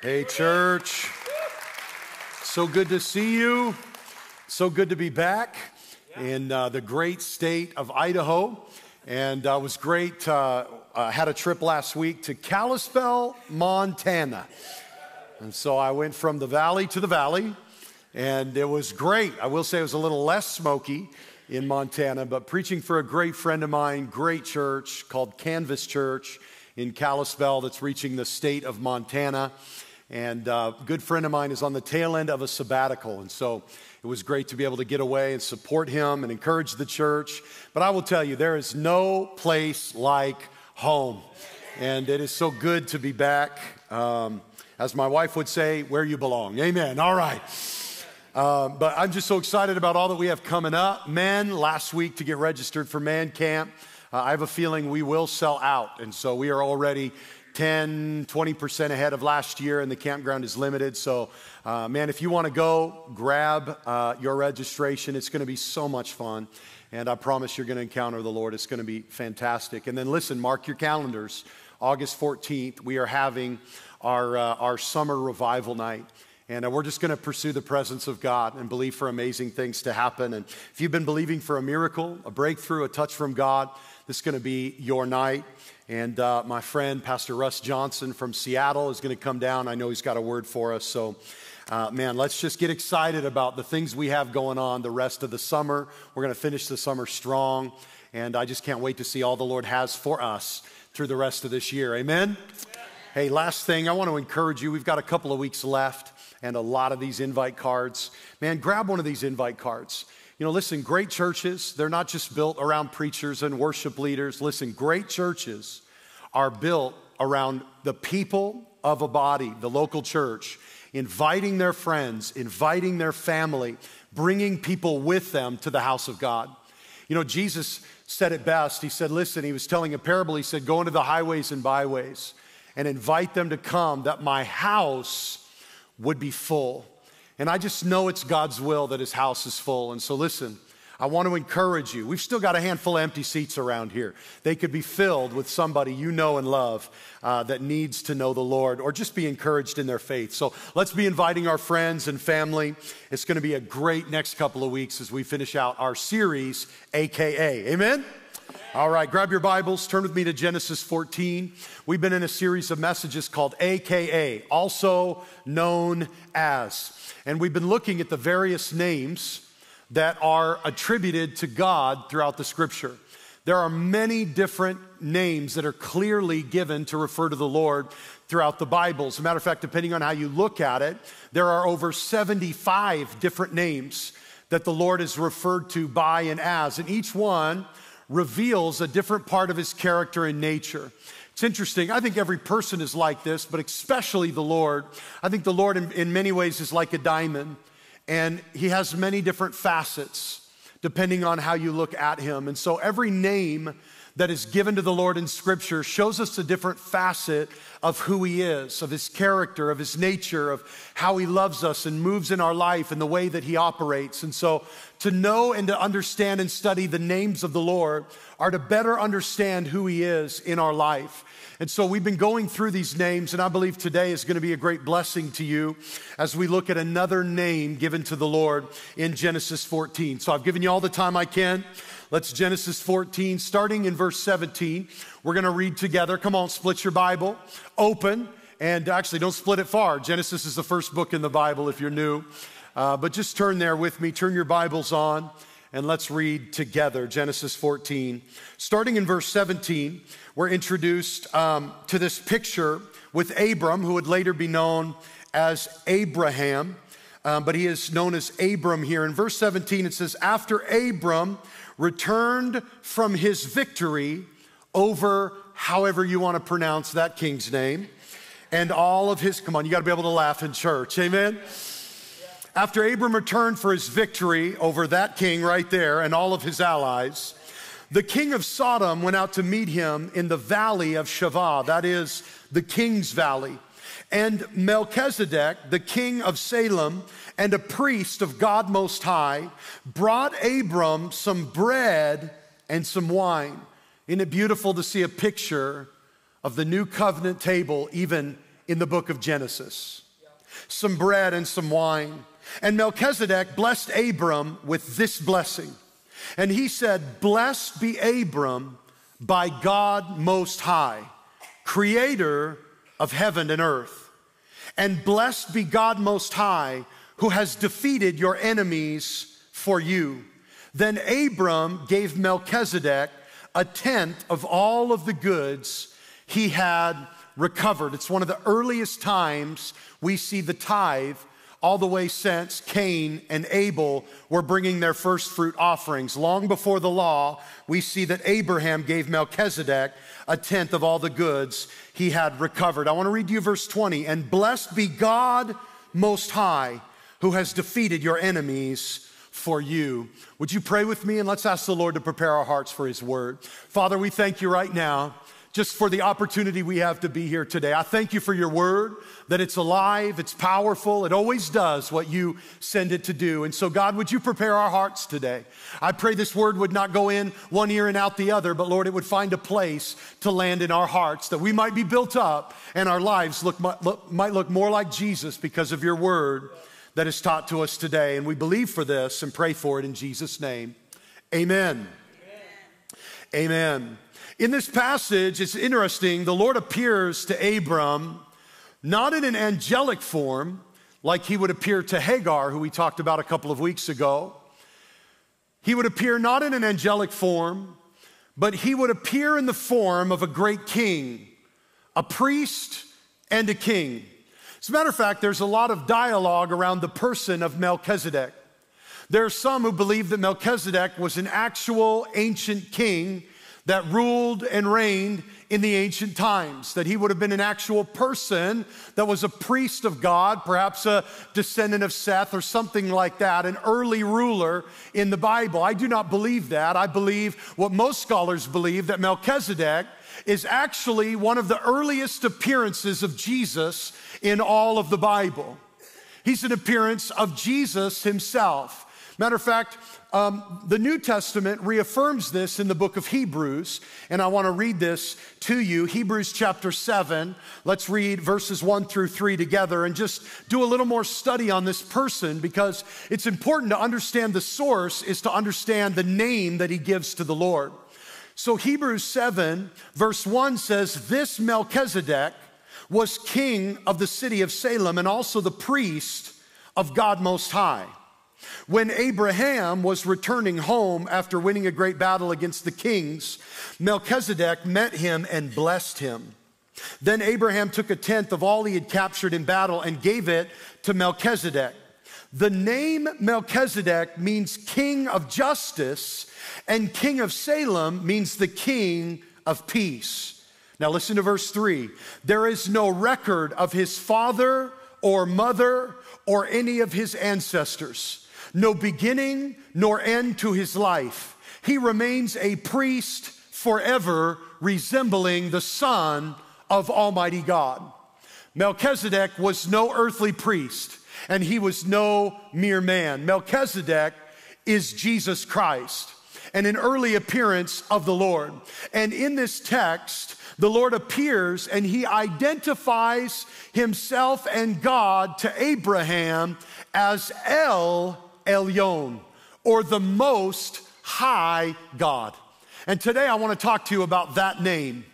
Hey, church. So good to see you. So good to be back in uh, the great state of Idaho. And uh, it was great. Uh, I had a trip last week to Kalispell, Montana. And so I went from the valley to the valley, and it was great. I will say it was a little less smoky in Montana, but preaching for a great friend of mine, great church called Canvas Church in Kalispell that's reaching the state of Montana. And uh, a good friend of mine is on the tail end of a sabbatical. And so it was great to be able to get away and support him and encourage the church. But I will tell you, there is no place like home. And it is so good to be back. Um, as my wife would say, where you belong. Amen. All right. Uh, but I'm just so excited about all that we have coming up. Men, last week to get registered for Man Camp. Uh, I have a feeling we will sell out. And so we are already 10, 20% ahead of last year, and the campground is limited. So, uh, man, if you want to go, grab uh, your registration. It's going to be so much fun. And I promise you're going to encounter the Lord. It's going to be fantastic. And then listen, mark your calendars. August 14th, we are having our, uh, our summer revival night. And uh, we're just going to pursue the presence of God and believe for amazing things to happen. And if you've been believing for a miracle, a breakthrough, a touch from God, this is going to be your night. And uh, my friend, Pastor Russ Johnson from Seattle, is going to come down. I know he's got a word for us. So, uh, man, let's just get excited about the things we have going on the rest of the summer. We're going to finish the summer strong. And I just can't wait to see all the Lord has for us through the rest of this year. Amen? Hey, last thing, I want to encourage you. We've got a couple of weeks left and a lot of these invite cards. Man, grab one of these invite cards. You know, listen, great churches, they're not just built around preachers and worship leaders. Listen, great churches are built around the people of a body, the local church, inviting their friends, inviting their family, bringing people with them to the house of God. You know, Jesus said it best. He said, Listen, he was telling a parable. He said, Go into the highways and byways and invite them to come that my house would be full. And I just know it's God's will that his house is full. And so, listen, I want to encourage you. We've still got a handful of empty seats around here. They could be filled with somebody you know and love uh, that needs to know the Lord or just be encouraged in their faith. So let's be inviting our friends and family. It's going to be a great next couple of weeks as we finish out our series, AKA. Amen? All right, grab your Bibles, turn with me to Genesis 14. We've been in a series of messages called AKA, also known as. And we've been looking at the various names that are attributed to God throughout the scripture. There are many different names that are clearly given to refer to the Lord throughout the Bible. As a matter of fact, depending on how you look at it, there are over 75 different names that the Lord is referred to by and as, and each one reveals a different part of his character and nature. It's interesting. I think every person is like this, but especially the Lord. I think the Lord, in, in many ways, is like a diamond, and He has many different facets depending on how you look at Him. And so every name that is given to the Lord in Scripture shows us a different facet of who He is, of His character, of His nature, of how He loves us and moves in our life and the way that He operates. And so to know and to understand and study the names of the Lord are to better understand who He is in our life. And so we've been going through these names, and I believe today is going to be a great blessing to you as we look at another name given to the Lord in Genesis 14. So I've given you all the time I can. Let's Genesis 14, starting in verse 17. We're going to read together. Come on, split your Bible, open, and actually don't split it far. Genesis is the first book in the Bible if you're new. Uh, but just turn there with me, turn your Bibles on, and let's read together Genesis 14. Starting in verse 17, we're introduced um, to this picture with Abram, who would later be known as Abraham, um, but he is known as Abram here. In verse 17, it says, After Abram returned from his victory over however you want to pronounce that king's name, and all of his, come on, you got to be able to laugh in church, amen? After Abram returned for his victory over that king right there and all of his allies, the king of Sodom went out to meet him in the valley of Shaveh, that is the king's valley. And Melchizedek, the king of Salem and a priest of God Most High, brought Abram some bread and some wine. Isn't it beautiful to see a picture of the new covenant table even in the book of Genesis. Some bread and some wine. And Melchizedek blessed Abram with this blessing. And he said, Blessed be Abram by God Most High, creator of heaven and earth. And blessed be God Most High, who has defeated your enemies for you. Then Abram gave Melchizedek a tenth of all of the goods he had recovered. It's one of the earliest times we see the tithe all the way since Cain and Abel were bringing their first fruit offerings. Long before the law, we see that Abraham gave Melchizedek a tenth of all the goods he had recovered. I want to read you verse 20. And blessed be God most high, who has defeated your enemies for you. Would you pray with me and let's ask the Lord to prepare our hearts for his word. Father, we thank you right now just for the opportunity we have to be here today. I thank you for your word, that it's alive, it's powerful, it always does what you send it to do. And so, God, would you prepare our hearts today? I pray this word would not go in one ear and out the other, but Lord, it would find a place to land in our hearts, that we might be built up and our lives look, might look more like Jesus because of your word that is taught to us today. And we believe for this and pray for it in Jesus' name. Amen. Amen. Amen. In this passage, it's interesting. The Lord appears to Abram not in an angelic form, like he would appear to Hagar, who we talked about a couple of weeks ago. He would appear not in an angelic form, but he would appear in the form of a great king, a priest, and a king. As a matter of fact, there's a lot of dialogue around the person of Melchizedek. There are some who believe that Melchizedek was an actual ancient king that ruled and reigned in the ancient times, that he would have been an actual person that was a priest of God, perhaps a descendant of Seth or something like that, an early ruler in the Bible. I do not believe that. I believe what most scholars believe that Melchizedek is actually one of the earliest appearances of Jesus in all of the Bible. He's an appearance of Jesus himself. Matter of fact, um, the New Testament reaffirms this in the book of Hebrews, and I want to read this to you. Hebrews chapter 7. Let's read verses 1 through 3 together and just do a little more study on this person because it's important to understand the source, is to understand the name that he gives to the Lord. So, Hebrews 7, verse 1 says, This Melchizedek was king of the city of Salem and also the priest of God Most High. When Abraham was returning home after winning a great battle against the kings, Melchizedek met him and blessed him. Then Abraham took a tenth of all he had captured in battle and gave it to Melchizedek. The name Melchizedek means king of justice, and king of Salem means the king of peace. Now listen to verse three. There is no record of his father or mother or any of his ancestors no beginning nor end to his life. He remains a priest forever, resembling the Son of Almighty God. Melchizedek was no earthly priest, and he was no mere man. Melchizedek is Jesus Christ and an early appearance of the Lord. And in this text, the Lord appears and he identifies himself and God to Abraham as El Elyon, or the Most High God. And today I want to talk to you about that name,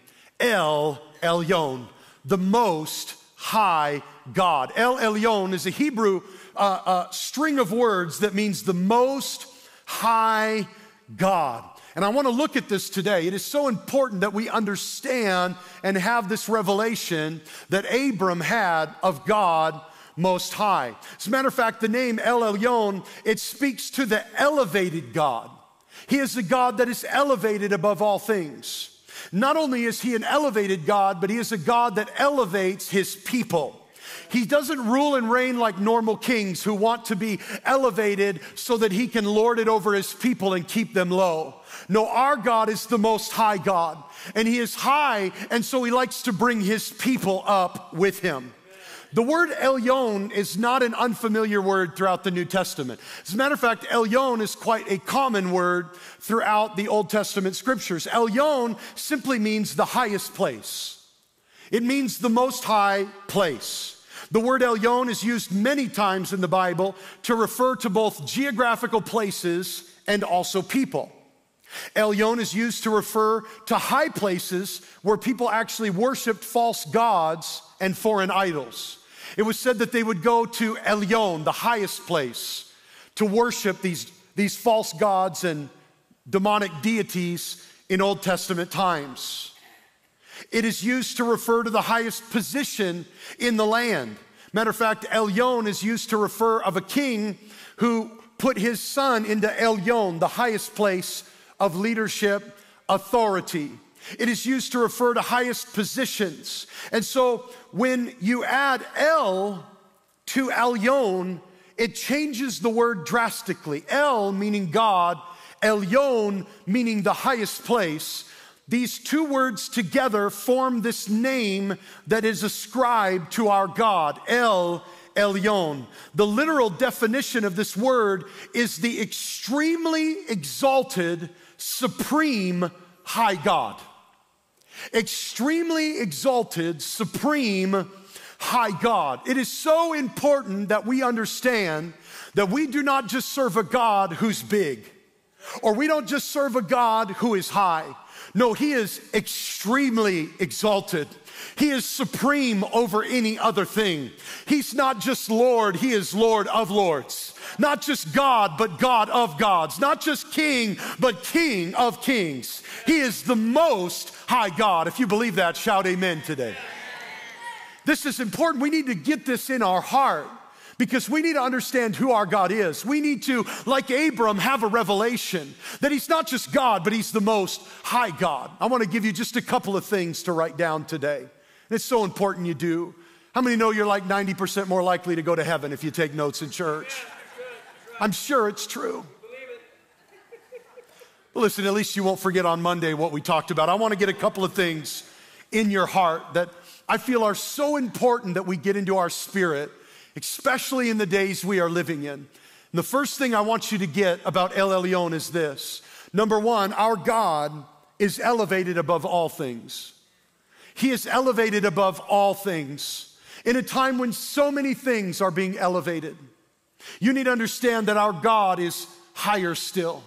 El Elyon, the Most High God. El Elyon is a Hebrew uh, uh, string of words that means the Most High God. And I want to look at this today. It is so important that we understand and have this revelation that Abram had of God most High. As a matter of fact, the name El Elyon, it speaks to the elevated God. He is the God that is elevated above all things. Not only is he an elevated God, but he is a God that elevates his people. He doesn't rule and reign like normal kings who want to be elevated so that he can lord it over his people and keep them low. No, our God is the most high God, and he is high, and so he likes to bring his people up with him. The word Elyon is not an unfamiliar word throughout the New Testament. As a matter of fact, Elyon is quite a common word throughout the Old Testament scriptures. Elyon simply means the highest place. It means the most high place. The word Elyon is used many times in the Bible to refer to both geographical places and also people. Elyon is used to refer to high places where people actually worshiped false gods and foreign idols. It was said that they would go to Elyon, the highest place, to worship these, these false gods and demonic deities in Old Testament times. It is used to refer to the highest position in the land. Matter of fact, Elyon is used to refer of a king who put his son into Elyon, the highest place of leadership authority. It is used to refer to highest positions. And so when you add El to Elyon, it changes the word drastically. El meaning God, Elyon meaning the highest place. These two words together form this name that is ascribed to our God, El Elyon. The literal definition of this word is the extremely exalted, supreme high God. Extremely exalted, supreme high God. It is so important that we understand that we do not just serve a God who's big, or we don't just serve a God who is high. No, he is extremely exalted. He is supreme over any other thing. He's not just Lord, He is Lord of Lords. Not just God, but God of gods. Not just King, but King of kings. He is the most high God. If you believe that, shout amen today. This is important. We need to get this in our heart because we need to understand who our God is. We need to, like Abram, have a revelation that he's not just God, but he's the most high God. I want to give you just a couple of things to write down today. And it's so important you do. How many know you're like 90% more likely to go to heaven if you take notes in church? I'm sure it's true. Well, listen, at least you won't forget on Monday what we talked about. I want to get a couple of things in your heart that I feel are so important that we get into our spirit especially in the days we are living in. And the first thing I want you to get about El Elyon is this. Number one, our God is elevated above all things. He is elevated above all things in a time when so many things are being elevated. You need to understand that our God is higher still.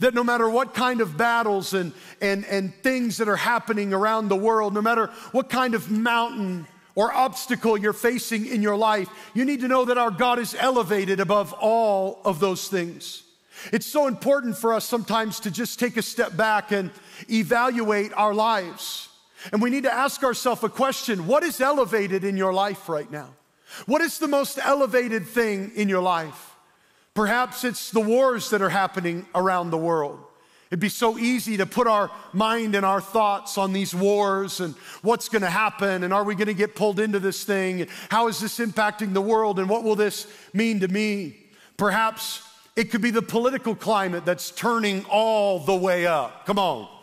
That no matter what kind of battles and, and, and things that are happening around the world, no matter what kind of mountain or obstacle you're facing in your life, you need to know that our God is elevated above all of those things. It's so important for us sometimes to just take a step back and evaluate our lives. And we need to ask ourselves a question What is elevated in your life right now? What is the most elevated thing in your life? Perhaps it's the wars that are happening around the world. It'd be so easy to put our mind and our thoughts on these wars and what's going to happen and are we going to get pulled into this thing? How is this impacting the world and what will this mean to me? Perhaps it could be the political climate that's turning all the way up. Come on.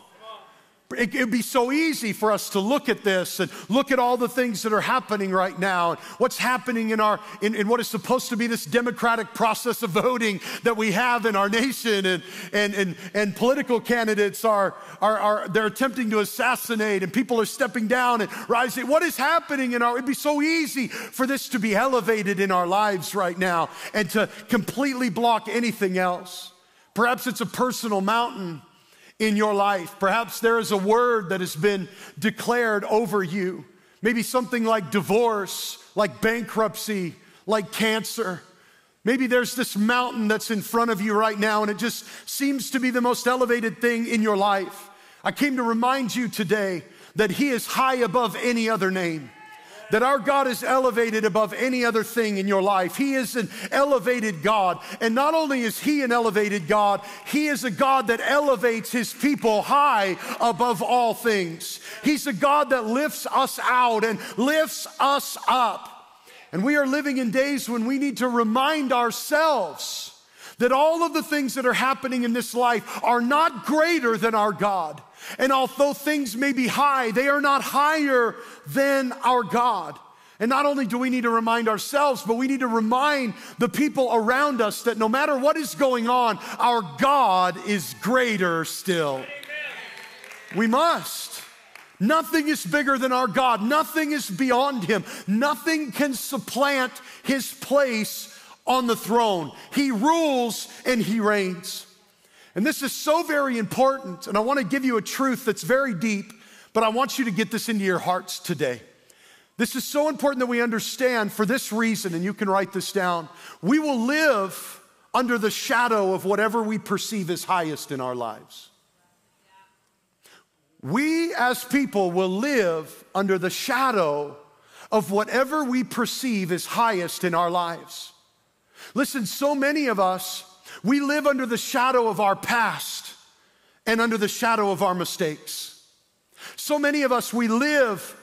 It would be so easy for us to look at this and look at all the things that are happening right now and what's happening in our in, in, what is supposed to be this democratic process of voting that we have in our nation and and and, and political candidates are, are are they're attempting to assassinate and people are stepping down and rising. What is happening in our it'd be so easy for this to be elevated in our lives right now and to completely block anything else. Perhaps it's a personal mountain in your life. Perhaps there is a word that has been declared over you. Maybe something like divorce, like bankruptcy, like cancer. Maybe there's this mountain that's in front of you right now and it just seems to be the most elevated thing in your life. I came to remind you today that He is high above any other name that our God is elevated above any other thing in your life. He is an elevated God. And not only is He an elevated God, He is a God that elevates His people high above all things. He's a God that lifts us out and lifts us up. And we are living in days when we need to remind ourselves that all of the things that are happening in this life are not greater than our God. And although things may be high, they are not higher than our God. And not only do we need to remind ourselves, but we need to remind the people around us that no matter what is going on, our God is greater still. We must. Nothing is bigger than our God. Nothing is beyond him. Nothing can supplant his place on the throne. He rules and he reigns. And this is so very important. And I want to give you a truth that's very deep, but I want you to get this into your hearts today. This is so important that we understand for this reason, and you can write this down. We will live under the shadow of whatever we perceive as highest in our lives. We as people will live under the shadow of whatever we perceive as highest in our lives. Listen, so many of us, we live under the shadow of our past and under the shadow of our mistakes. So many of us, we live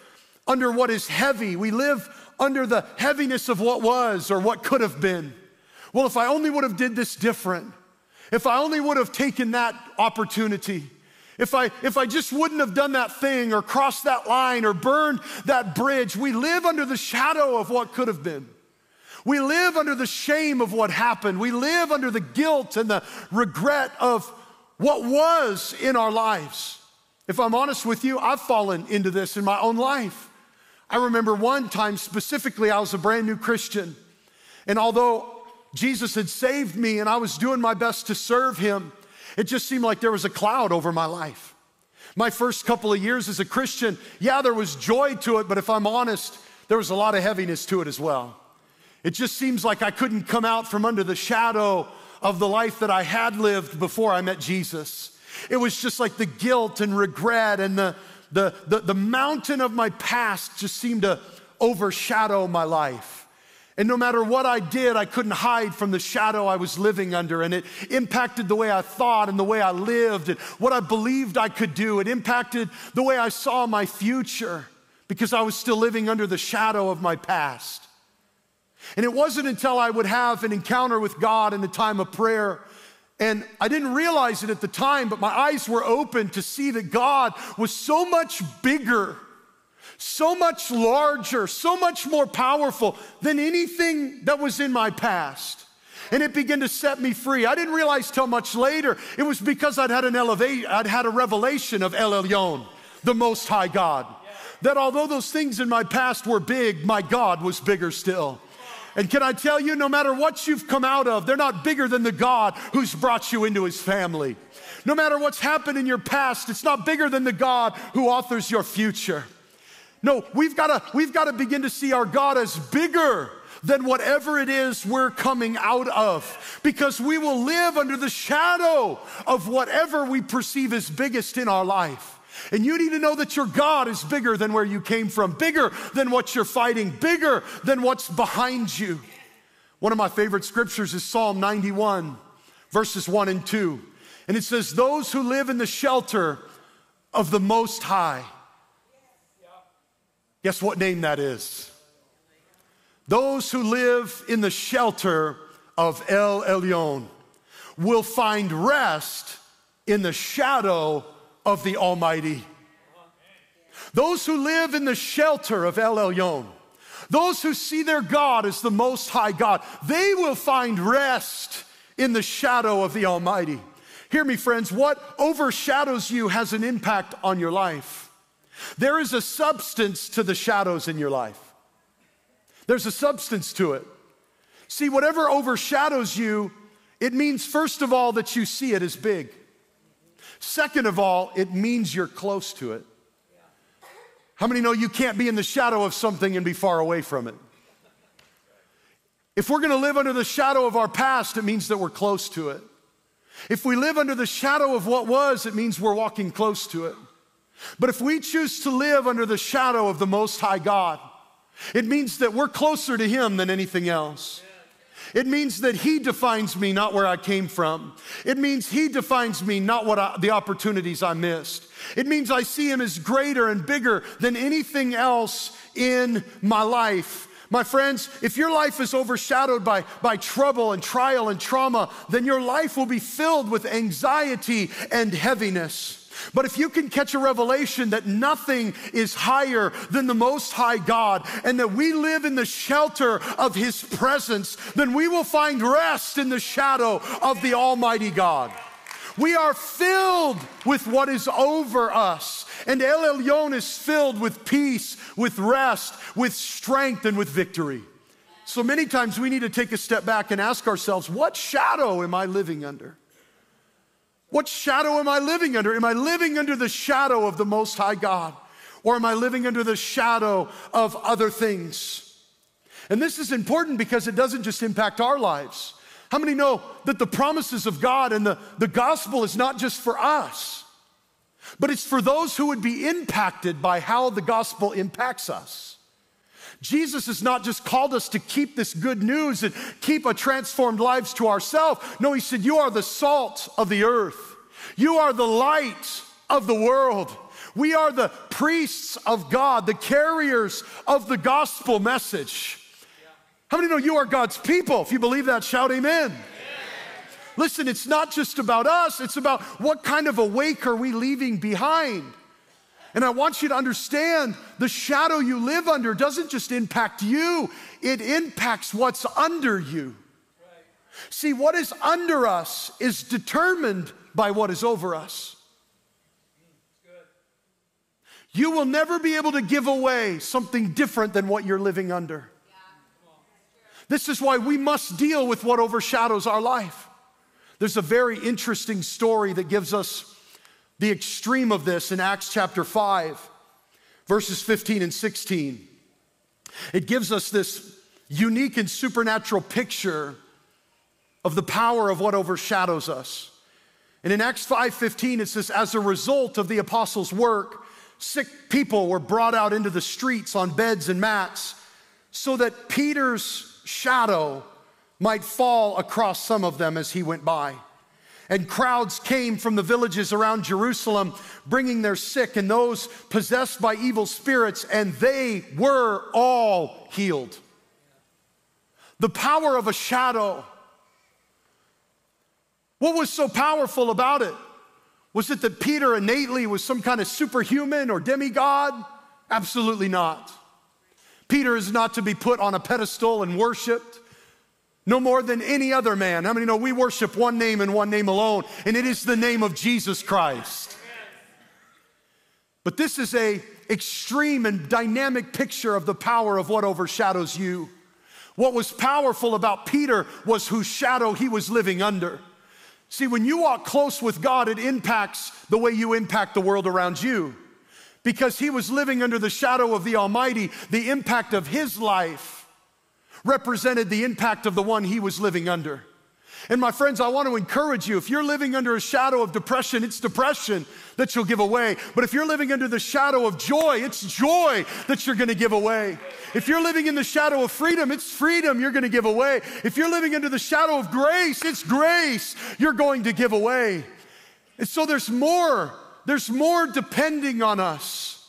under what is heavy. We live under the heaviness of what was or what could have been. Well, if I only would have did this different, if I only would have taken that opportunity, if I, if I just wouldn't have done that thing or crossed that line or burned that bridge, we live under the shadow of what could have been. We live under the shame of what happened. We live under the guilt and the regret of what was in our lives. If I'm honest with you, I've fallen into this in my own life. I remember one time specifically, I was a brand new Christian. And although Jesus had saved me and I was doing my best to serve him, it just seemed like there was a cloud over my life. My first couple of years as a Christian, yeah, there was joy to it, but if I'm honest, there was a lot of heaviness to it as well. It just seems like I couldn't come out from under the shadow of the life that I had lived before I met Jesus. It was just like the guilt and regret and the, the, the, the mountain of my past just seemed to overshadow my life. And no matter what I did, I couldn't hide from the shadow I was living under. And it impacted the way I thought and the way I lived and what I believed I could do. It impacted the way I saw my future because I was still living under the shadow of my past. And it wasn't until I would have an encounter with God in a time of prayer. And I didn't realize it at the time, but my eyes were open to see that God was so much bigger so much larger, so much more powerful than anything that was in my past. And it began to set me free. I didn't realize till much later it was because I'd had an elevate, I'd had a revelation of El Elyon, the Most High God. That although those things in my past were big, my God was bigger still. And can I tell you, no matter what you've come out of, they're not bigger than the God who's brought you into his family. No matter what's happened in your past, it's not bigger than the God who authors your future. No, we've got to we've got to begin to see our God as bigger than whatever it is we're coming out of because we will live under the shadow of whatever we perceive as biggest in our life. And you need to know that your God is bigger than where you came from, bigger than what you're fighting, bigger than what's behind you. One of my favorite scriptures is Psalm 91, verses 1 and 2. And it says, Those who live in the shelter of the Most High Guess what name that is? Those who live in the shelter of El Elyon will find rest in the shadow of the Almighty. Those who live in the shelter of El Elyon, those who see their God as the Most High God, they will find rest in the shadow of the Almighty. Hear me, friends, what overshadows you has an impact on your life. There is a substance to the shadows in your life. There's a substance to it. See, whatever overshadows you, it means, first of all, that you see it as big. Second of all, it means you're close to it. How many know you can't be in the shadow of something and be far away from it? If we're gonna live under the shadow of our past, it means that we're close to it. If we live under the shadow of what was, it means we're walking close to it. But if we choose to live under the shadow of the Most High God, it means that we're closer to Him than anything else. It means that He defines me, not where I came from. It means He defines me, not what I, the opportunities I missed. It means I see Him as greater and bigger than anything else in my life. My friends, if your life is overshadowed by, by trouble and trial and trauma, then your life will be filled with anxiety and heaviness. But if you can catch a revelation that nothing is higher than the Most High God and that we live in the shelter of His presence, then we will find rest in the shadow of the Almighty God. We are filled with what is over us. And El Elyon is filled with peace, with rest, with strength, and with victory. So many times we need to take a step back and ask ourselves, what shadow am I living under? What shadow am I living under? Am I living under the shadow of the Most High God? Or am I living under the shadow of other things? And this is important because it doesn't just impact our lives. How many know that the promises of God and the, the gospel is not just for us, but it's for those who would be impacted by how the gospel impacts us? Jesus has not just called us to keep this good news and keep a transformed lives to ourselves. No, he said, You are the salt of the earth. You are the light of the world. We are the priests of God, the carriers of the gospel message. How many know you are God's people? If you believe that, shout amen. amen. Listen, it's not just about us, it's about what kind of a wake are we leaving behind. And I want you to understand the shadow you live under doesn't just impact you, it impacts what's under you. See, what is under us is determined by what is over us. You will never be able to give away something different than what you're living under. This is why we must deal with what overshadows our life. There's a very interesting story that gives us the extreme of this in Acts chapter 5, verses 15 and 16. It gives us this unique and supernatural picture of the power of what overshadows us. And in Acts 5:15 it says as a result of the apostles' work sick people were brought out into the streets on beds and mats so that Peter's shadow might fall across some of them as he went by. And crowds came from the villages around Jerusalem, bringing their sick and those possessed by evil spirits, and they were all healed. The power of a shadow. What was so powerful about it? Was it that Peter innately was some kind of superhuman or demigod? Absolutely not. Peter is not to be put on a pedestal and worshiped. No more than any other man. How many know we worship one name and one name alone, and it is the name of Jesus Christ. But this is a extreme and dynamic picture of the power of what overshadows you. What was powerful about Peter was whose shadow he was living under. See, when you walk close with God, it impacts the way you impact the world around you because he was living under the shadow of the Almighty, the impact of his life represented the impact of the one he was living under. And my friends, I want to encourage you if you're living under a shadow of depression, it's depression that you'll give away. But if you're living under the shadow of joy, it's joy that you're going to give away. If you're living in the shadow of freedom, it's freedom you're going to give away. If you're living under the shadow of grace, it's grace you're going to give away. And so there's more there's more depending on us,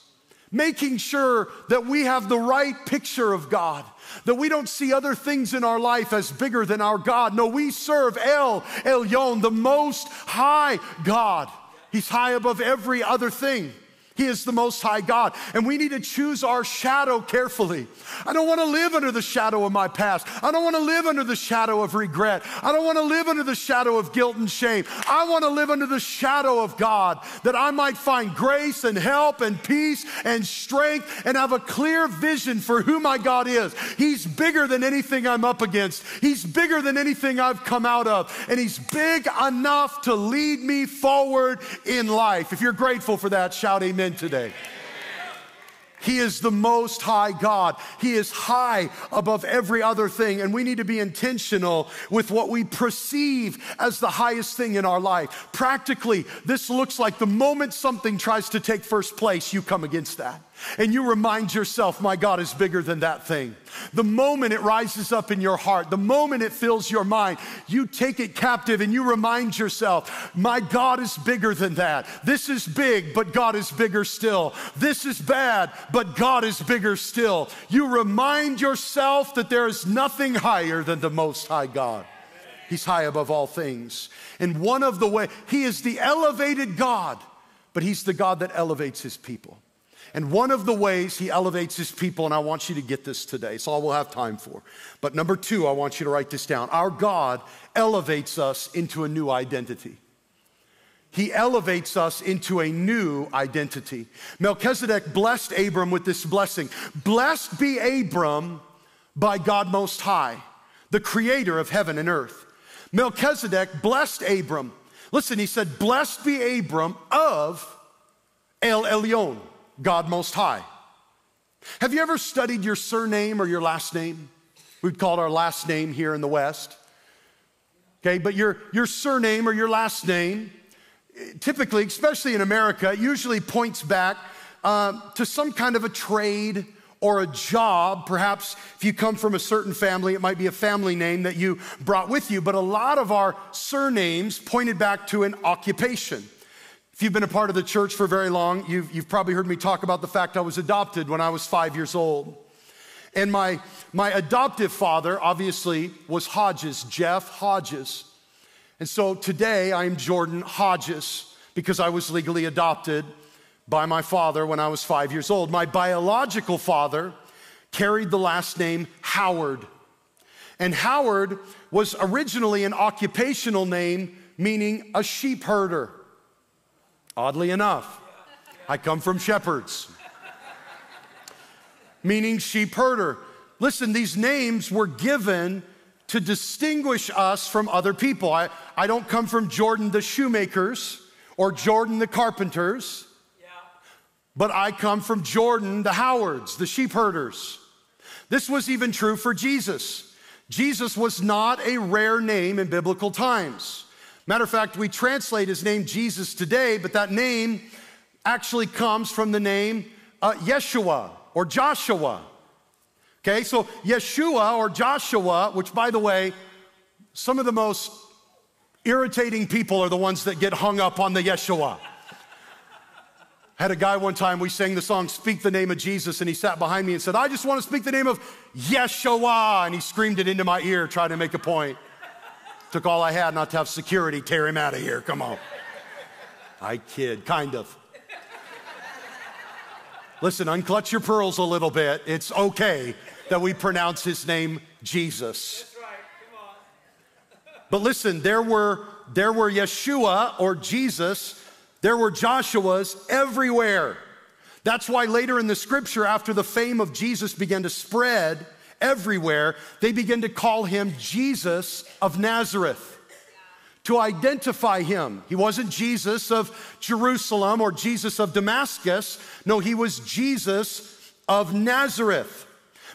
making sure that we have the right picture of God, that we don't see other things in our life as bigger than our God. No, we serve El Elyon, the most high God. He's high above every other thing. He is the Most High God, and we need to choose our shadow carefully. I don't want to live under the shadow of my past. I don't want to live under the shadow of regret. I don't want to live under the shadow of guilt and shame. I want to live under the shadow of God that I might find grace and help and peace and strength and have a clear vision for who my God is. He's bigger than anything I'm up against, He's bigger than anything I've come out of, and He's big enough to lead me forward in life. If you're grateful for that, shout amen amen today. He is the most high God. He is high above every other thing. And we need to be intentional with what we perceive as the highest thing in our life. Practically, this looks like the moment something tries to take first place, you come against that and you remind yourself, my God is bigger than that thing. The moment it rises up in your heart, the moment it fills your mind, you take it captive and you remind yourself, my God is bigger than that. This is big, but God is bigger still. This is bad, but God is bigger still. You remind yourself that there is nothing higher than the Most High God. He's high above all things. And one of the way, He is the elevated God, but He's the God that elevates His people. And one of the ways he elevates his people, and I want you to get this today, it's all we'll have time for. But number two, I want you to write this down. Our God elevates us into a new identity. he elevates us into a new identity. Melchizedek blessed Abram with this blessing Blessed be Abram by God Most High, the creator of heaven and earth. Melchizedek blessed Abram. Listen, he said, Blessed be Abram of El Elyon, God Most High. Have you ever studied your surname or your last name? We'd call it our last name here in the West. Okay, but your, your surname or your last name, typically, especially in America, usually points back uh, to some kind of a trade or a job. Perhaps if you come from a certain family, it might be a family name that you brought with you. But a lot of our surnames pointed back to an occupation. You've been a part of the church for very long, you've, you've probably heard me talk about the fact I was adopted when I was five years old. And my, my adoptive father, obviously, was Hodges, Jeff Hodges. And so today I'm Jordan Hodges because I was legally adopted by my father when I was five years old. My biological father carried the last name Howard. And Howard was originally an occupational name meaning a sheep herder. Oddly enough, I come from shepherds, meaning sheep herder. Listen, these names were given to distinguish us from other people. I, I don't come from Jordan the shoemakers or Jordan the carpenters. But I come from Jordan, the Howards, the sheep herders. This was even true for Jesus. Jesus was not a rare name in biblical times. Matter of fact, we translate his name Jesus today, but that name actually comes from the name uh, Yeshua or Joshua. Okay, so Yeshua or Joshua, which by the way, some of the most irritating people are the ones that get hung up on the Yeshua. Had a guy one time, we sang the song Speak the Name of Jesus, and he sat behind me and said, I just want to speak the name of Yeshua. And he screamed it into my ear, trying to make a point. Took all I had not to have security tear him out of here. Come on. I kid, kind of. Listen, unclutch your pearls a little bit. It's okay that we pronounce his name Jesus. But listen, there were, there were Yeshua or Jesus there were Joshuas everywhere. That's why later in the scripture, after the fame of Jesus began to spread everywhere, they begin to call him Jesus of Nazareth to identify him. He wasn't Jesus of Jerusalem or Jesus of Damascus. No, he was Jesus of Nazareth.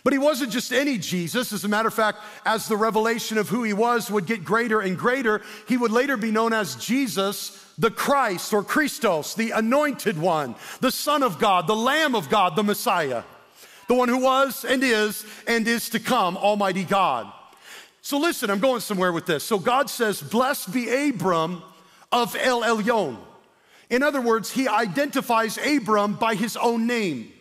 But he wasn't just any Jesus. As a matter of fact, as the revelation of who he was would get greater and greater, he would later be known as Jesus the Christ or Christos, the anointed one, the Son of God, the Lamb of God, the Messiah, the one who was and is and is to come, Almighty God. So listen, I'm going somewhere with this. So God says, Blessed be Abram of El Elyon. In other words, he identifies Abram by his own name.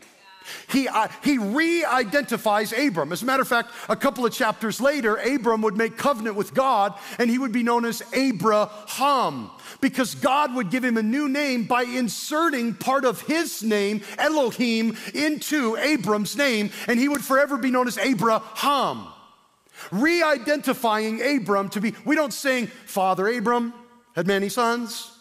He, uh, he re identifies Abram. As a matter of fact, a couple of chapters later, Abram would make covenant with God and he would be known as Abraham because God would give him a new name by inserting part of his name, Elohim, into Abram's name, and he would forever be known as Abraham. Re identifying Abram to be, we don't sing, Father Abram had many sons.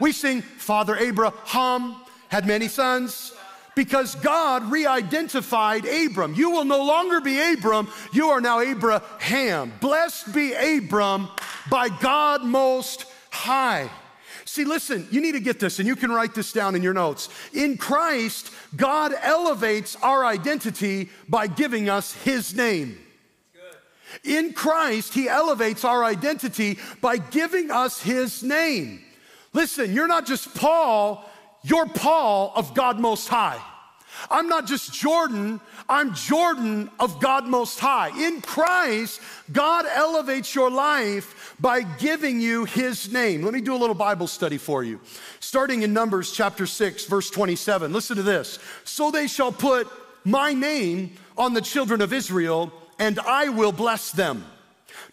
We sing, Father Abraham had many sons because God re identified Abram. You will no longer be Abram, you are now Abraham. Blessed be Abram by God Most High. See, listen, you need to get this, and you can write this down in your notes. In Christ, God elevates our identity by giving us His name. In Christ, He elevates our identity by giving us His name. Listen, you're not just Paul, you're Paul of God Most High. I'm not just Jordan, I'm Jordan of God Most High. In Christ, God elevates your life by giving you His name. Let me do a little Bible study for you. Starting in Numbers chapter 6, verse 27. Listen to this. So they shall put my name on the children of Israel, and I will bless them.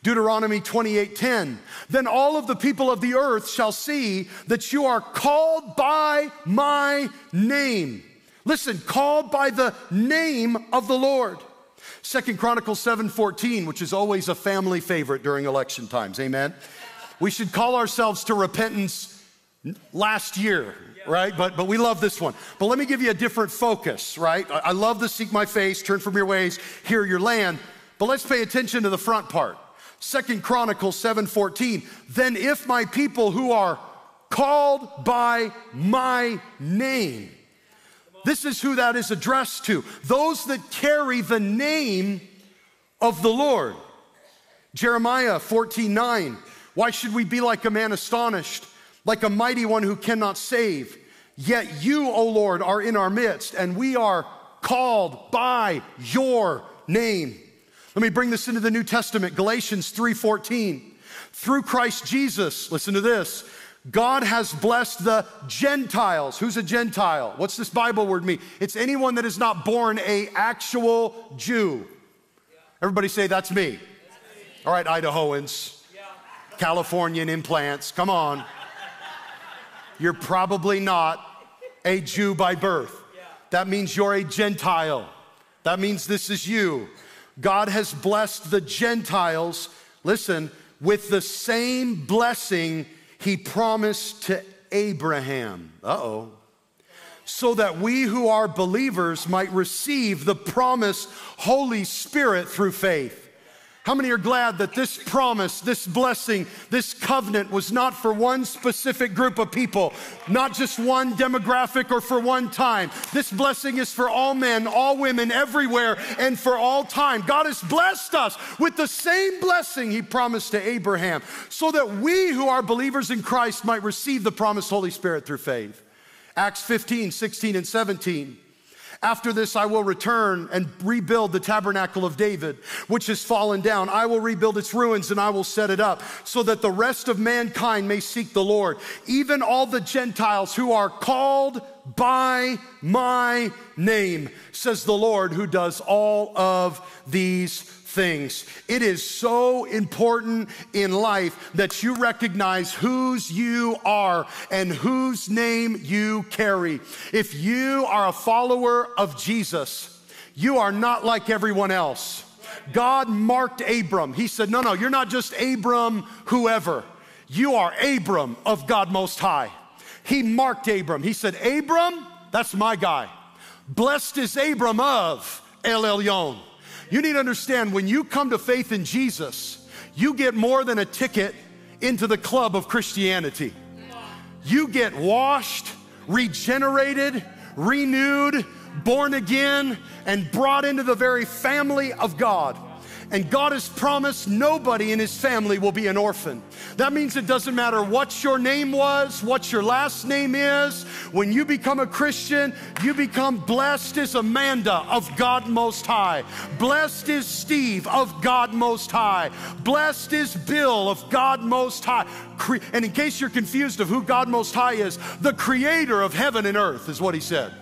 Deuteronomy 28:10 Then all of the people of the earth shall see that you are called by my name Listen, called by the name of the Lord. Second Chronicles 7:14, which is always a family favorite during election times. Amen. We should call ourselves to repentance last year, right? But, but we love this one. But let me give you a different focus, right? I, I love to seek my face, turn from your ways, hear your land. But let's pay attention to the front part. Second Chronicles 7:14. Then if my people who are called by my name. This is who that is addressed to. Those that carry the name of the Lord. Jeremiah 14, 9. Why should we be like a man astonished, like a mighty one who cannot save? Yet you, O Lord, are in our midst, and we are called by your name. Let me bring this into the New Testament, Galatians 3:14. Through Christ Jesus, listen to this, God has blessed the Gentiles. Who's a Gentile? What's this Bible word mean? It's anyone that is not born a actual Jew. Everybody say that's me. All right, Idahoans, Californian implants, come on. You're probably not a Jew by birth. That means you're a Gentile. That means this is you. God has blessed the Gentiles, listen, with the same blessing he promised to Abraham. Uh oh. So that we who are believers might receive the promised Holy Spirit through faith. How many are glad that this promise, this blessing, this covenant was not for one specific group of people, not just one demographic or for one time? This blessing is for all men, all women, everywhere, and for all time. God has blessed us with the same blessing He promised to Abraham, so that we who are believers in Christ might receive the promised Holy Spirit through faith. Acts 15, 16, and 17. After this, I will return and rebuild the tabernacle of David, which has fallen down. I will rebuild its ruins and I will set it up so that the rest of mankind may seek the Lord, even all the Gentiles who are called by my name, says the Lord who does all of these things. It is so important in life that you recognize whose you are and whose name you carry. If you are a follower of Jesus, you are not like everyone else. God marked Abram. He said, No, no, you're not just Abram, whoever. You are Abram of God Most High. He marked Abram. He said, Abram, that's my guy. Blessed is Abram of El Elyon. You need to understand when you come to faith in Jesus, you get more than a ticket into the club of Christianity. You get washed, regenerated, renewed, born again, and brought into the very family of God. And God has promised nobody in his family will be an orphan. That means it doesn't matter what your name was, what your last name is. When you become a Christian, you become blessed is Amanda of God Most High. Blessed is Steve of God Most High. Blessed is Bill of God Most High. And in case you're confused of who God Most High is, the creator of heaven and earth is what he said.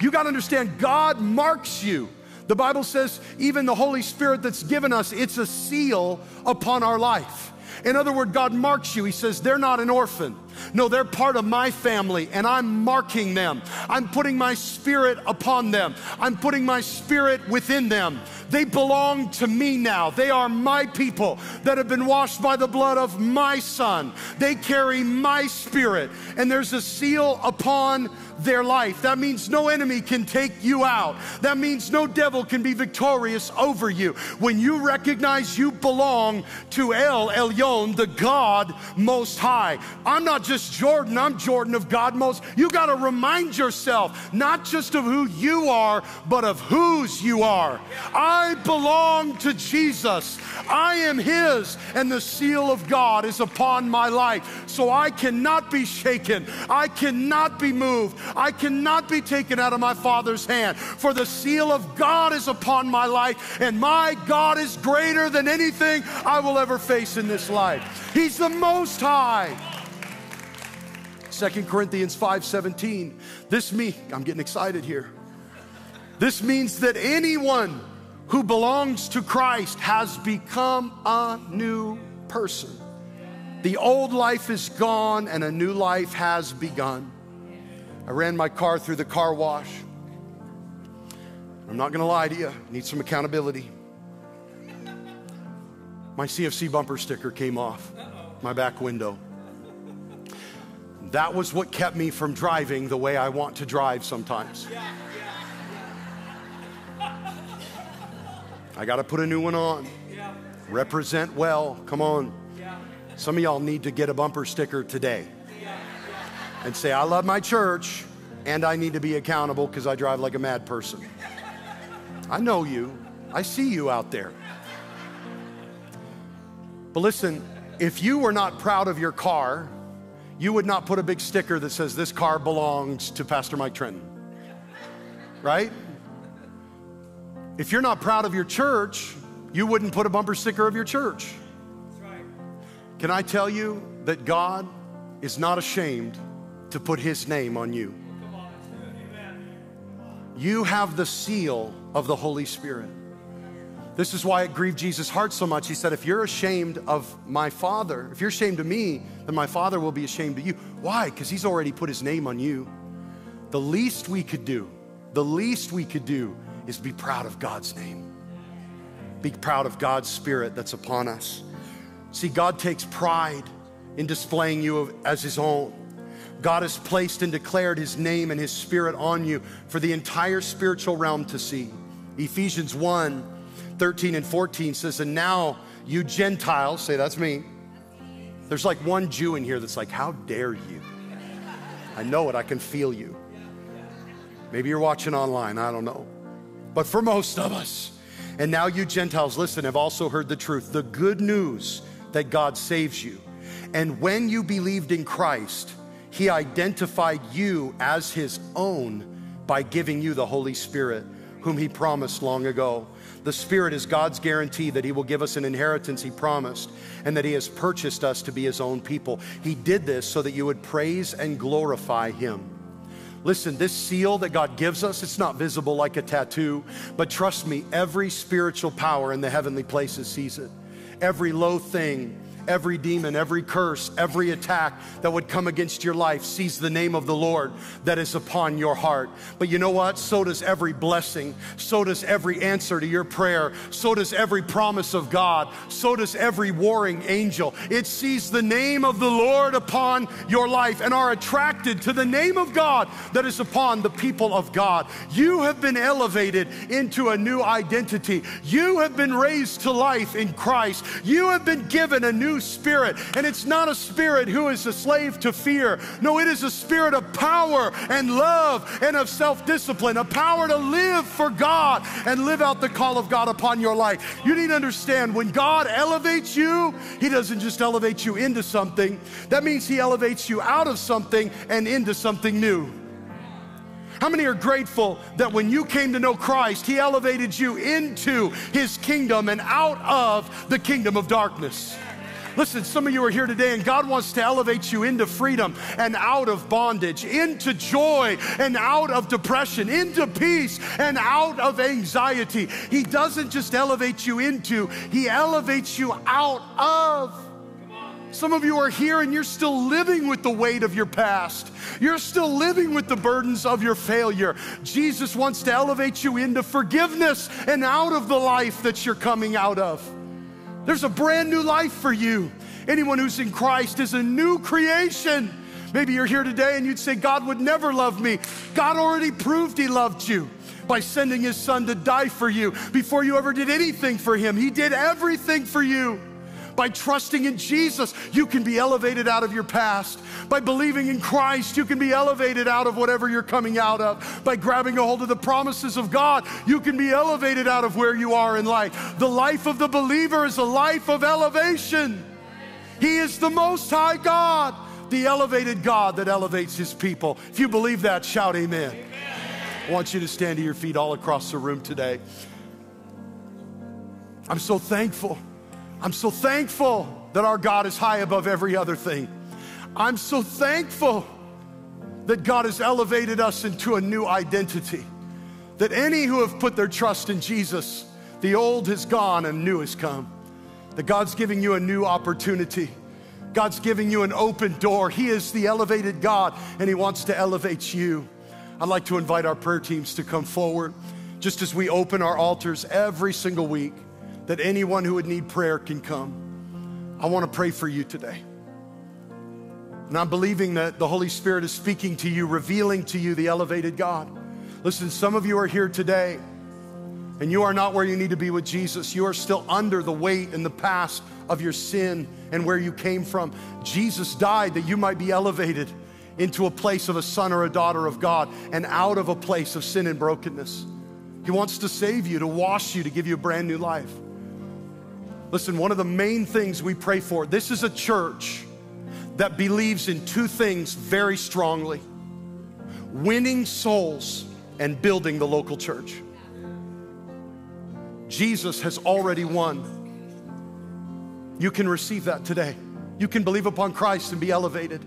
You got to understand, God marks you. The Bible says, even the Holy Spirit that's given us, it's a seal upon our life. In other words, God marks you. He says, they're not an orphan. No, they're part of my family, and I'm marking them. I'm putting my spirit upon them. I'm putting my spirit within them. They belong to me now. They are my people that have been washed by the blood of my son. They carry my spirit, and there's a seal upon their life. That means no enemy can take you out. That means no devil can be victorious over you. When you recognize you belong to El Elyon, the God Most High. I'm not just Jordan, I'm Jordan of God Most. You got to remind yourself not just of who you are, but of whose you are. I belong to Jesus. I am His, and the seal of God is upon my life. So I cannot be shaken. I cannot be moved. I cannot be taken out of my Father's hand, for the seal of God is upon my life, and my God is greater than anything I will ever face in this life. He's the Most High. 2 Corinthians 5:17. This me, I'm getting excited here. This means that anyone who belongs to Christ has become a new person. The old life is gone and a new life has begun. I ran my car through the car wash. I'm not gonna lie to you, need some accountability. My CFC bumper sticker came off my back window. That was what kept me from driving the way I want to drive sometimes. I got to put a new one on. Represent well. Come on. Some of y'all need to get a bumper sticker today and say, I love my church and I need to be accountable because I drive like a mad person. I know you, I see you out there. But listen, if you were not proud of your car, you would not put a big sticker that says, This car belongs to Pastor Mike Trenton. Right? If you're not proud of your church, you wouldn't put a bumper sticker of your church. Can I tell you that God is not ashamed to put his name on you? You have the seal of the Holy Spirit. This is why it grieved Jesus' heart so much. He said, If you're ashamed of my Father, if you're ashamed of me, then my Father will be ashamed of you. Why? Because He's already put His name on you. The least we could do, the least we could do is be proud of God's name. Be proud of God's Spirit that's upon us. See, God takes pride in displaying you as His own. God has placed and declared His name and His Spirit on you for the entire spiritual realm to see. Ephesians 1 13 and 14 says, And now you Gentiles, say that's me. There's like one Jew in here that's like, How dare you? I know it, I can feel you. Maybe you're watching online, I don't know. But for most of us, and now you Gentiles, listen, have also heard the truth, the good news that God saves you. And when you believed in Christ, He identified you as His own by giving you the Holy Spirit, whom He promised long ago. The Spirit is God's guarantee that He will give us an inheritance He promised and that He has purchased us to be His own people. He did this so that you would praise and glorify Him. Listen, this seal that God gives us, it's not visible like a tattoo, but trust me, every spiritual power in the heavenly places sees it. Every low thing, every demon, every curse, every attack that would come against your life sees the name of the Lord that is upon your heart. But you know what? So does every blessing. So does every answer to your prayer. So does every promise of God. So does every warring angel. It sees the name of the Lord upon your life and are attracted to the name of God that is upon the people of God. You have been elevated into a new identity. You have been raised to life in Christ. You have been given a new spirit. And it's not a spirit who is a slave to fear. No, it is a spirit of power and love and of self discipline, a power to live for God and live out the call of God upon your life. You need to understand when God elevates you, He doesn't just elevate you into something, that means He elevates you out of something and into something new. How many are grateful that when you came to know Christ, He elevated you into His kingdom and out of the kingdom of darkness? Listen, some of you are here today and God wants to elevate you into freedom and out of bondage, into joy and out of depression, into peace and out of anxiety. He doesn't just elevate you into, He elevates you out of. Some of you are here and you're still living with the weight of your past. You're still living with the burdens of your failure. Jesus wants to elevate you into forgiveness and out of the life that you're coming out of. There's a brand new life for you. Anyone who's in Christ is a new creation. Maybe you're here today and you'd say, God would never love me. God already proved He loved you by sending His Son to die for you before you ever did anything for Him. He did everything for you. By trusting in Jesus, you can be elevated out of your past. By believing in Christ, you can be elevated out of whatever you're coming out of. By grabbing a hold of the promises of God, you can be elevated out of where you are in life. The life of the believer is a life of elevation. He is the Most High God, the elevated God that elevates His people. If you believe that, shout amen. amen. I want you to stand to your feet all across the room today. I'm so thankful I'm so thankful that our God is high above every other thing. I'm so thankful that God has elevated us into a new identity. That any who have put their trust in Jesus, the old has gone and new has come. That God's giving you a new opportunity. God's giving you an open door. He is the elevated God and He wants to elevate you. I'd like to invite our prayer teams to come forward just as we open our altars every single week that anyone who would need prayer can come. I want to pray for you today. And I'm believing that the Holy Spirit is speaking to you, revealing to you the elevated God. Listen, some of you are here today and you are not where you need to be with Jesus. You are still under the weight and the past of your sin and where you came from. Jesus died that you might be elevated into a place of a son or a daughter of God and out of a place of sin and brokenness. He wants to save you, to wash you, to give you a brand new life. Listen, one of the main things we pray for, this is a church that believes in two things very strongly winning souls and building the local church. Jesus has already won. You can receive that today. You can believe upon Christ and be elevated.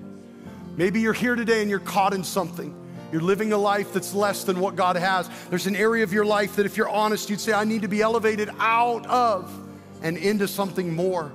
Maybe you're here today and you're caught in something. You're living a life that's less than what God has. There's an area of your life that, if you're honest, you'd say, I need to be elevated out of and into something more.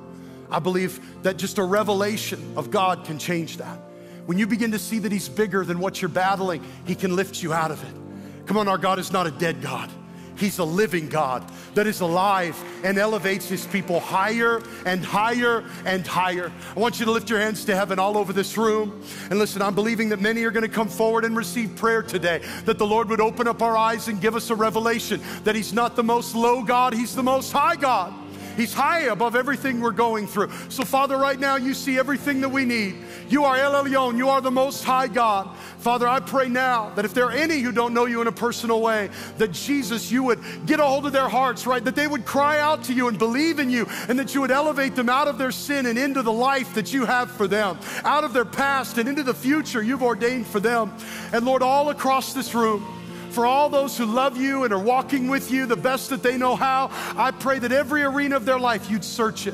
I believe that just a revelation of God can change that. When you begin to see that He's bigger than what you're battling, He can lift you out of it. Come on, our God is not a dead God. He's a living God that is alive and elevates his people higher and higher and higher. I want you to lift your hands to heaven all over this room. And listen, I'm believing that many are going to come forward and receive prayer today, that the Lord would open up our eyes and give us a revelation that he's not the most low God, he's the most high God. He's high above everything we're going through. So, Father, right now you see everything that we need. You are El Elyon. You are the most high God. Father, I pray now that if there are any who don't know you in a personal way, that Jesus, you would get a hold of their hearts, right? That they would cry out to you and believe in you, and that you would elevate them out of their sin and into the life that you have for them, out of their past and into the future you've ordained for them. And Lord, all across this room, for all those who love you and are walking with you the best that they know how, I pray that every arena of their life you'd search it.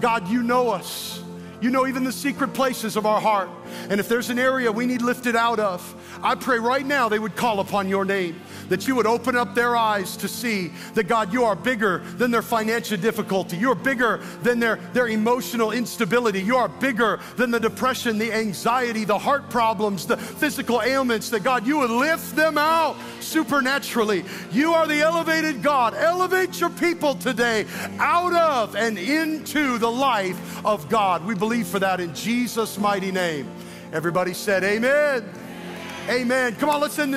God, you know us. You know even the secret places of our heart. And if there's an area we need lifted out of, I pray right now they would call upon your name, that you would open up their eyes to see that God, you are bigger than their financial difficulty. You're bigger than their, their emotional instability. You are bigger than the depression, the anxiety, the heart problems, the physical ailments, that God, you would lift them out supernaturally. You are the elevated God. Elevate your people today out of and into the life of God. We believe for that in Jesus' mighty name. Everybody said, Amen. Amen. Come on, let's end this.